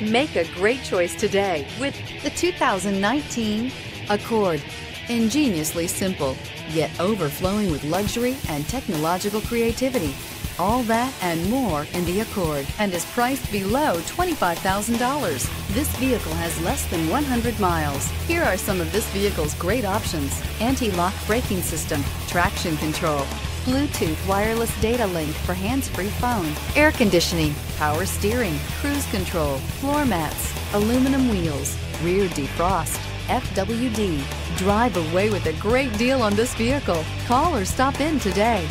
Make a great choice today with the 2019 Accord. Ingeniously simple, yet overflowing with luxury and technological creativity. All that and more in the Accord and is priced below $25,000. This vehicle has less than 100 miles. Here are some of this vehicle's great options. Anti-lock braking system, traction control, Bluetooth wireless data link for hands-free phone, air conditioning, power steering, cruise control, floor mats, aluminum wheels, rear defrost, FWD. Drive away with a great deal on this vehicle. Call or stop in today.